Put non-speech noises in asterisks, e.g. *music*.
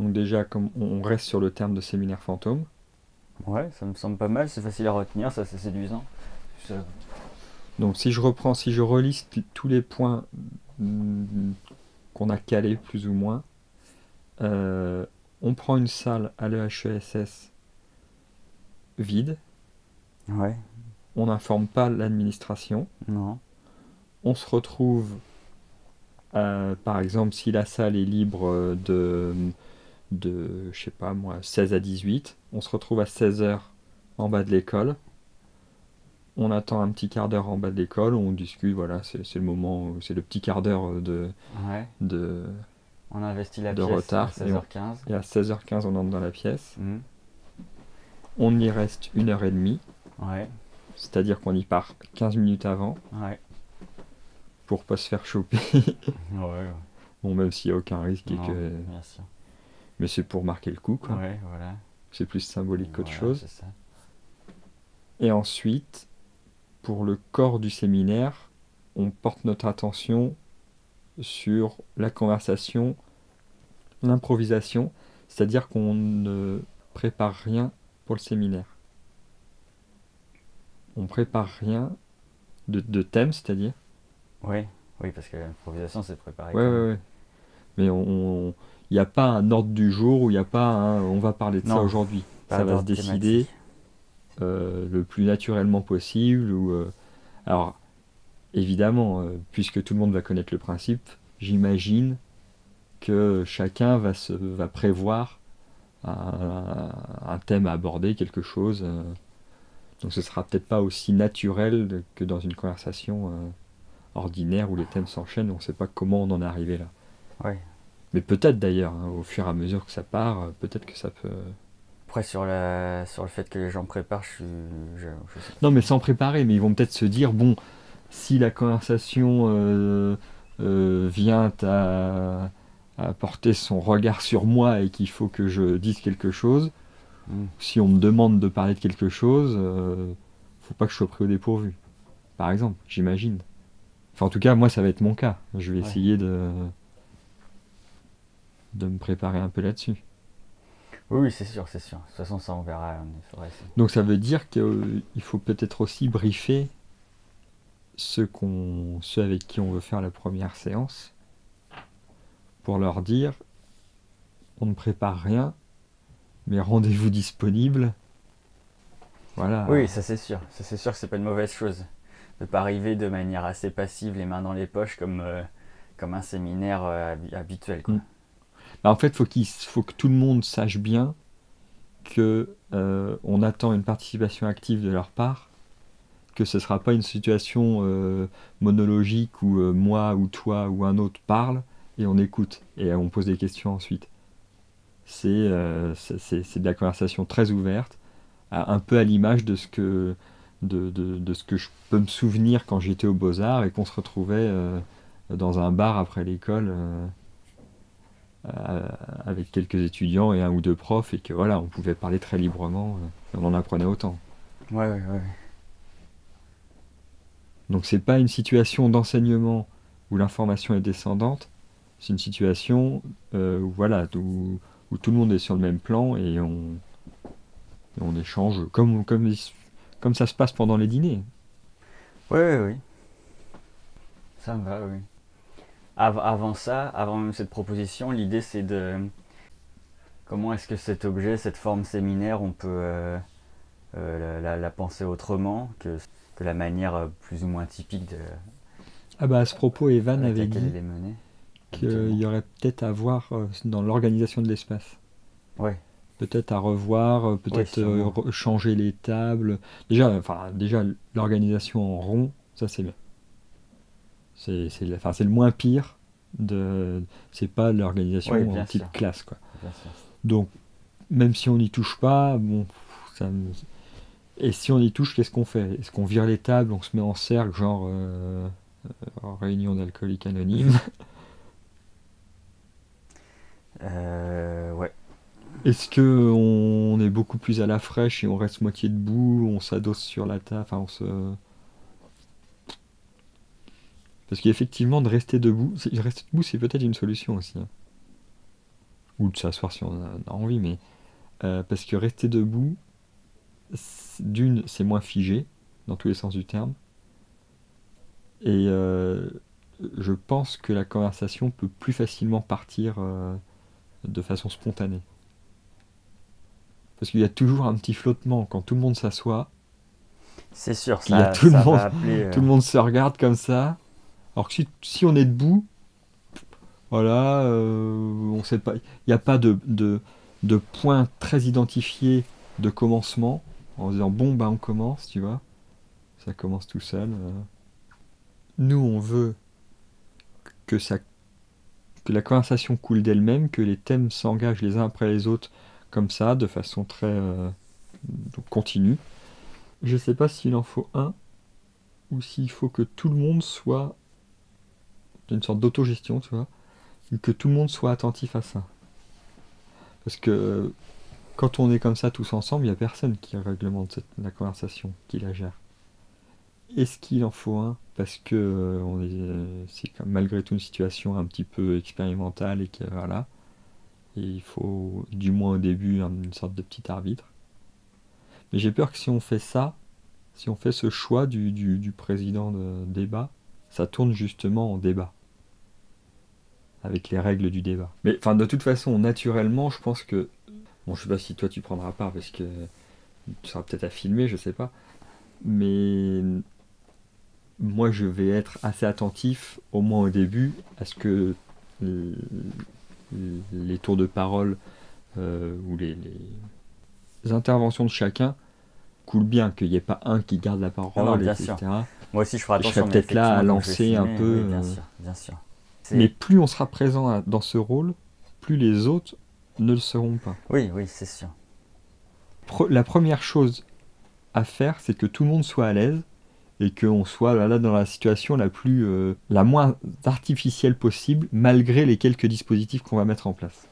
Donc déjà, comme on reste sur le terme de séminaire fantôme. Ouais, ça me semble pas mal, c'est facile à retenir, ça c'est séduisant. Donc si je reprends, si je reliste tous les points mm, qu'on a calés plus ou moins, euh, on prend une salle à l'EHESS vide. Ouais. On n'informe pas l'administration. Non. On se retrouve, euh, par exemple, si la salle est libre de, de, je sais pas moi, 16 à 18, on se retrouve à 16h en bas de l'école. On attend un petit quart d'heure en bas de l'école, on discute, voilà, c'est le moment, c'est le petit quart d'heure de, de, on investit la de pièce retard. à 16h15. Et, à 16h15, on entre dans la pièce. Mhm. On y reste une heure et demie. Ouais. C'est-à-dire qu'on y part 15 minutes avant. Ouais. Pour pas se faire choper. *laughs* ouais, Bon, même s'il n'y a aucun risque. et que... Mais c'est pour marquer le coup, quoi. Ouais, voilà. C'est plus symbolique qu'autre chose. Et ensuite, pour le corps du séminaire, on porte notre attention sur la conversation, l'improvisation, c'est-à-dire qu'on ne prépare rien pour le séminaire. On prépare rien de, de thème, c'est-à-dire Oui, oui, parce que l'improvisation, c'est préparer. Oui, oui, oui. Mais on, il n'y a pas un ordre du jour où il n'y a pas un on va parler de ça aujourd'hui. Ça va se décider euh, le plus naturellement possible. Ou, euh, alors, évidemment, euh, puisque tout le monde va connaître le principe, j'imagine que chacun va, se, va prévoir un, thème à aborder, quelque chose. donc ce sera peut-être pas aussi naturel que dans une conversation ordinaire où les thèmes s'enchaînent, on ne sait pas comment on en est arrivé là. Ouais. Mais peut-être d'ailleurs, hein, au fur et à mesure que ça part, euh, peut-être que ça peut. Après, sur, la... sur le fait que les gens préparent, je suis. Non, mais sans préparer, mais ils vont peut-être se dire bon, si la conversation euh, euh, vient à, porter son regard sur moi et qu'il faut que je dise quelque chose, hmm. si on me demande de parler de quelque chose, ne faut pas que je sois pris au dépourvu. Par exemple, j'imagine. Enfin, en tout cas, moi, ça va être mon cas. Je vais essayer de de me préparer un peu là-dessus. Oui, c'est sûr, c'est sûr. De toute façon, ça, on verra. Donc, ça veut dire qu'il euh, faut peut-être aussi briefer ceux, qu'on, ceux avec qui on veut faire la première séance pour leur dire on ne prépare rien, mais rendez-vous disponible. Voilà. Oui, ça c'est sûr. Ça c'est sûr que c'est pas une mauvaise chose. De pas arriver de manière assez passive, les mains dans les poches, comme, euh, comme un séminaire euh, habituel. Quoi. Mm. Bah, en fait, faut il faut que tout le monde sache bien que euh, on attend une participation active de leur part, que ce ne sera pas une situation euh, monologique où euh, moi ou toi ou un autre parle et on écoute et on pose des questions ensuite. C'est de la conversation très ouverte, un peu à l'image de ce que de, ce que je peux me souvenir quand j'étais au Beaux-Arts et qu'on se retrouvait dans un bar après l'école avec quelques étudiants et un ou deux profs et que voilà, on pouvait parler très librement, euh, on en apprenait autant. Ouais, ouais, ouais. Donc c'est pas une situation d'enseignement où l'information est descendante, c'est une situation euh, où, voilà, où, où, tout le monde est sur le même plan et on, on échange comme, comme, comme ça se passe pendant les dîners. Oui, oui, oui. Ça me va, oui avant ça, avant même cette proposition, l'idée c'est de comment est-ce que cet objet, cette forme séminaire, on peut euh, euh, la, penser autrement que, que, la manière euh, plus ou moins typique de. Ah bah à ce propos, Evan avait dit qu'il y aurait peut-être à voir dans l'organisation de l'espace. Ouais. Peut-être à revoir, peut-être changer les tables. Déjà, enfin, déjà l'organisation en rond, ça c'est bien. C'est enfin, le moins pire. De, c'est pas l'organisation en type classe. Quoi. Donc, même si on n'y touche pas, bon, ça et si on y touche, qu'est-ce qu'on fait? Est-ce qu'on vire les tables, on se met en cercle, genre euh, en réunion d'alcooliques anonymes? *laughs* Euh, Ouais. Est-ce que on est beaucoup plus à la fraîche et on reste moitié debout, on s'adosse sur la table, enfin on se parce qu'effectivement, de rester debout, rester debout, c'est peut-être une solution aussi. Hein. ou de s'asseoir si on a, envie, mais euh, parce que rester debout, d'une, c'est moins figé, dans tous les sens du terme, et euh, je pense que la conversation peut plus facilement partir euh, de façon spontanée. Parce qu'il y a toujours un petit flottement quand tout le monde s'assoit. C'est sûr, ça, tout, le monde, *laughs* tout le monde se regarde comme ça. Alors que si on est debout, voilà, euh, sait pas. Il n'y a pas de, point très identifié de commencement en disant bon bah on commence, tu vois. Ça commence tout seul. Euh. Nous on veut que ça que la conversation coule d'elle-même, que les thèmes s'engagent les uns après les autres comme ça, de façon très euh, continue. Je ne sais pas s'il en faut un ou s'il faut que tout le monde soit une sorte d'autogestion, tu vois que tout le monde soit attentif à ça. Parce que quand on est comme ça tous ensemble, il n'y a personne qui réglemente la conversation, qui la gère. Est-ce qu'il en faut un Parce que euh, c'est malgré tout une situation un petit peu expérimentale et que voilà. Et il faut du moins au début une sorte de petit arbitre. Mais j'ai peur que si on fait ça, si on fait ce choix du président de débat, ça tourne justement en débat avec les règles du débat. Mais enfin, de toute façon, naturellement, je pense que. Bon, je sais pas si toi tu prendras part parce que tu seras peut-être à filmer, je sais pas. Mais moi, je vais être assez attentif, au moins au début, à ce que les tours de parole euh, ou les, interventions de chacun coulent bien, qu'il n'y ait pas un qui garde la parole, etc. Moi aussi, je ferai attention. Je serai peut-être là à lancer un peu. bien sûr, bien sûr. Mais plus on sera présent dans ce rôle, plus les autres ne le seront pas. Oui, oui, c'est sûr. la première chose à faire, c'est que tout le monde soit à l'aise et qu'on soit là, dans la situation la plus, euh, la moins artificielle possible, malgré les quelques dispositifs qu'on va mettre en place.